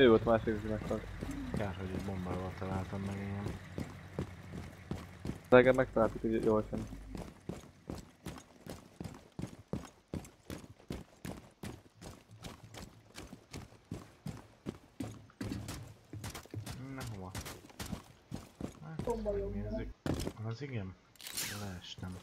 Ő volt másik, aki meghalt. Kár, hogy egy bombával találtam meg engem. Reggel megtaláltuk, hogy gyorsan. Na hova? Hát, megnézzük. Az igen? Leestem.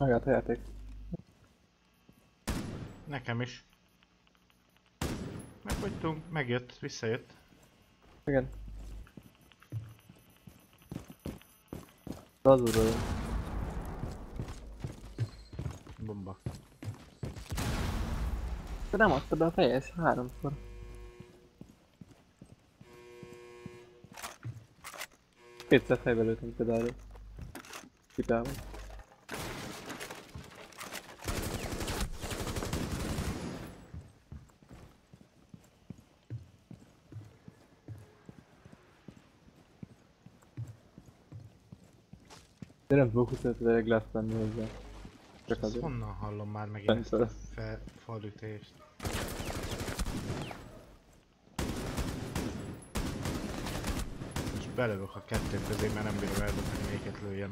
Megállt a játék. Nekem is. Megvagytunk, megjött, visszajött. Igen. Lazulról. Bomba. Te nem adta be a fejes háromszor. Kétszer fejbe lőttem például. Kitában. De nem fogok 25 ezer glass venni hozzá. Csak azért. honnan hallom már megint ezt a Fentről. fe, falütést? És belövök a kettő közé, mert nem bírom eldobni, melyiket lőjem.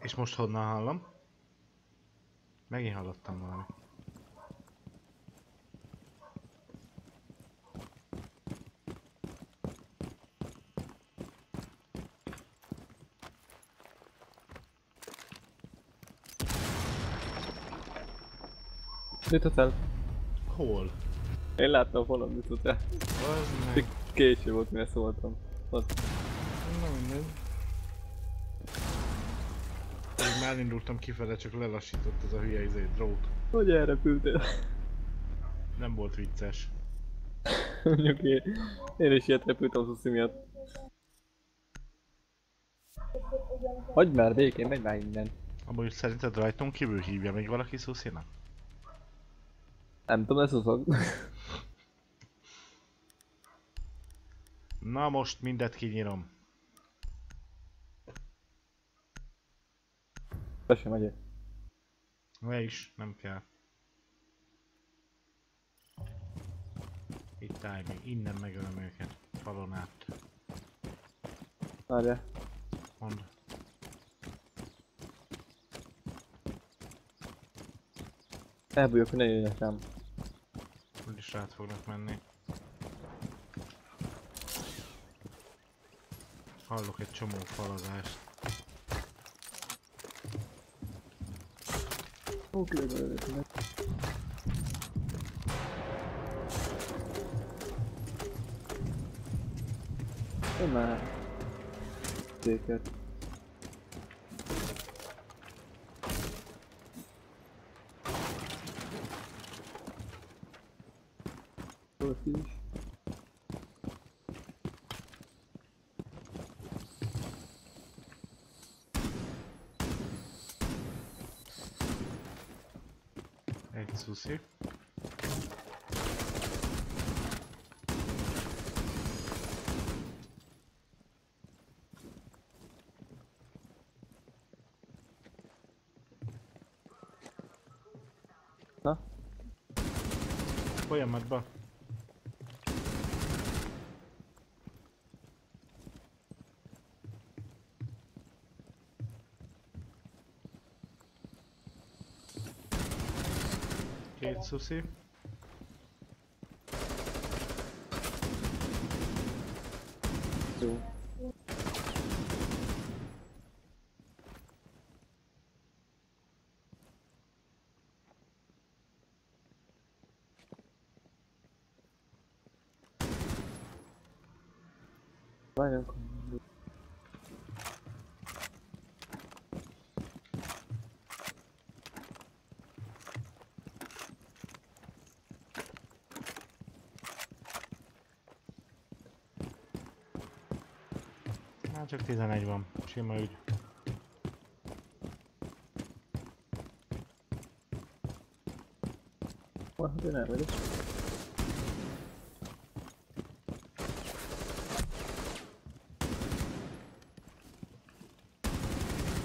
És most honnan hallom? Megint hallottam valami. Jutott el. Hol? Én láttam holland jutott el. Az meg... Késő volt, mire szóltam. Ott. Na mindegy. Még már indultam kifele, csak lelassított ez a hülye izé, drót. Hogy elrepültél? Nem volt vicces. Mondjuk én, én is ilyet repültem az uszi miatt. Hagyd már békén, menj már innen. Amúgy szerinted rajtunk kívül hívja még valaki Szuszina? Nem tudom, ez szok. Na most mindet kinyírom. Te sem megyek. Ne is, nem kell. Itt állj még, innen megölöm őket. Falon át. Várjál. Mondd. Elbújok, hogy ne jöjjenek rám. Úgyis rád fognak menni. Hallok egy csomó falazást. Ó, kilőtt Én már... Széket. Ott is. Egy szuszi. Na? Folyamatba. seu você... Eu... Vai, né? Csak 11 van. Sima ügy. Hát én elmegyek.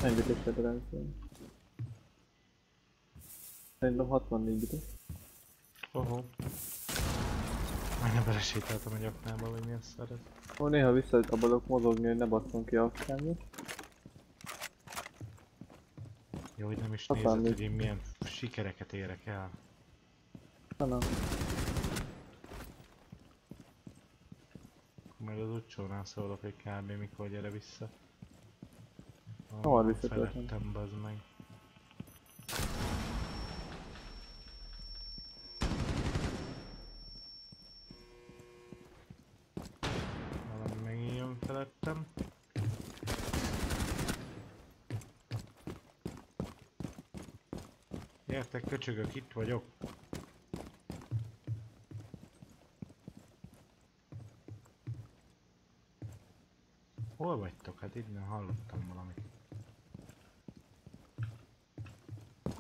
Ennyi bites ráncolni. Szerintem 64 bites. Ohó. Majdnem belesétáltam egy aknába, vagy mi a szar ez. Ó, néha visszaabadok mozogni, hogy ne basszon ki a aknámot. Jó, hogy nem is Aztán nézed, hogy én milyen sikereket érek el. Hanem. Majd az utcsónál szólok, hogy kb. mikor gyere vissza. Hamar visszatöltöm. Felettem, bazd meg. Valami megint jön felettem. Gyertek köcsögök, itt vagyok. Hol vagytok? Hát innen hallottam valamit.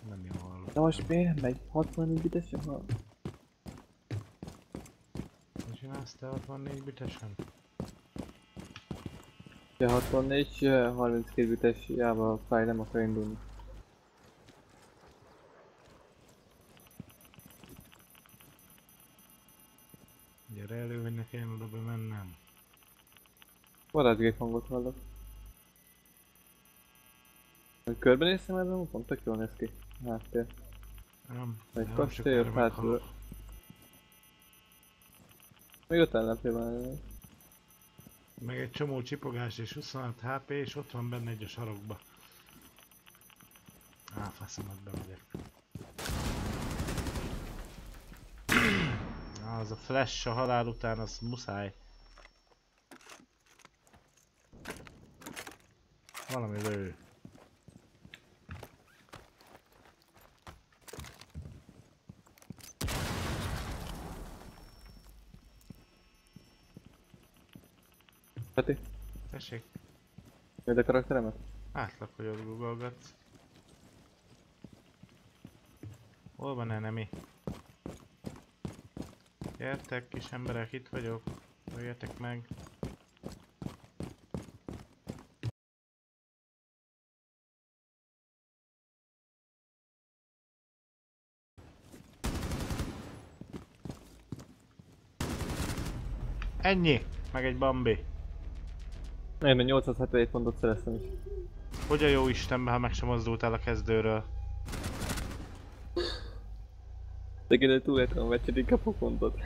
Nem jól hallottam. De most miért megy? 64 bites? Ha... Mit csinálsz te 64 bitesen? Ja, 64, ja, 32 bites, jába a fáj nem akar indulni. Gyere elő, hogy ne kelljen oda bemennem. Varázsgép hangot hallok. Körbenéztem ebben, mondom, tök jól néz ki. Háttér. Nem, Egy kastély, hát- meghalok. Még öt ellenfél van. Meg egy csomó csipogás és 26 HP, és ott van benne egy a sarokba. Á, faszomat bemegyek. Á, az a flash a halál után, az muszáj. Valami lő. Peti, Tessék, jön a karakteremet? átlak, hogy ott googolgatsz. Hol van enemy? Gyertek, kis emberek, itt vagyok. Jöjjetek meg. Ennyi! Meg egy bambi. Én a 877 pontot szereztem is. Hogy a jó Istenbe, ha meg sem mozdultál a kezdőről? De kéne túléltem a meccset, így kapok pontot.